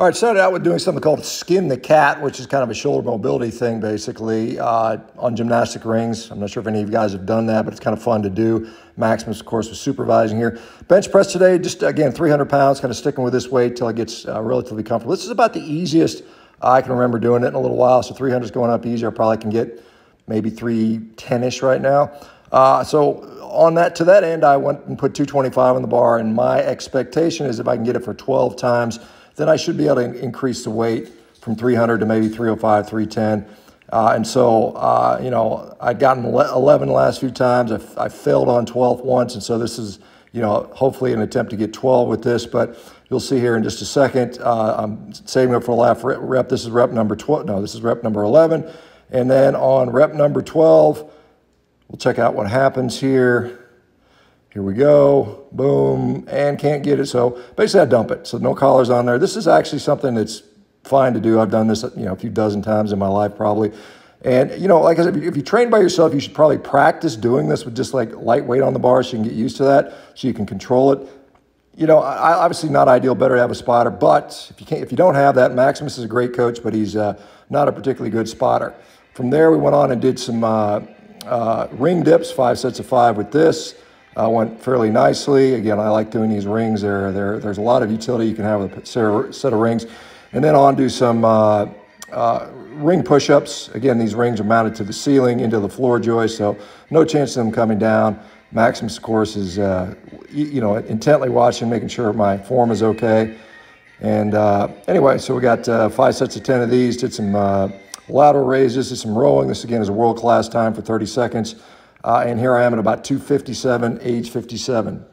All right, started out with doing something called skin the cat, which is kind of a shoulder mobility thing, basically, uh, on gymnastic rings. I'm not sure if any of you guys have done that, but it's kind of fun to do. Maximus, of course, was supervising here. Bench press today, just again, 300 pounds, kind of sticking with this weight till it gets uh, relatively comfortable. This is about the easiest I can remember doing it in a little while, so 300 is going up easier. I probably can get maybe 310-ish right now. Uh, so on that to that end, I went and put 225 on the bar, and my expectation is if I can get it for 12 times, then I should be able to increase the weight from 300 to maybe 305, 310. Uh, and so, uh, you know, I'd gotten 11 the last few times. I, I failed on 12 once, and so this is, you know, hopefully an attempt to get 12 with this. But you'll see here in just a second. Uh, I'm saving up for the last rep. This is rep number 12. No, this is rep number 11. And then on rep number 12, we'll check out what happens here. Here we go, boom, and can't get it. So basically I dump it. So no collars on there. This is actually something that's fine to do. I've done this, you know, a few dozen times in my life probably. And, you know, like I said, if you train by yourself, you should probably practice doing this with just like lightweight on the bar so you can get used to that, so you can control it. You know, I, obviously not ideal, better to have a spotter, but if you can't, if you don't have that, Maximus is a great coach, but he's uh, not a particularly good spotter. From there, we went on and did some uh, uh, ring dips, five sets of five with this uh, went fairly nicely. Again, I like doing these rings. There, there, there's a lot of utility you can have with a set of rings. And then on to some uh, uh, ring push-ups. Again, these rings are mounted to the ceiling into the floor joist, so no chance of them coming down. Maximus, of course, is uh, you know intently watching, making sure my form is okay. And uh, anyway, so we got uh, five sets of 10 of these, did some lateral raises, did some rowing. This again is a world-class time for 30 seconds. Uh, and here I am at about 257, age 57.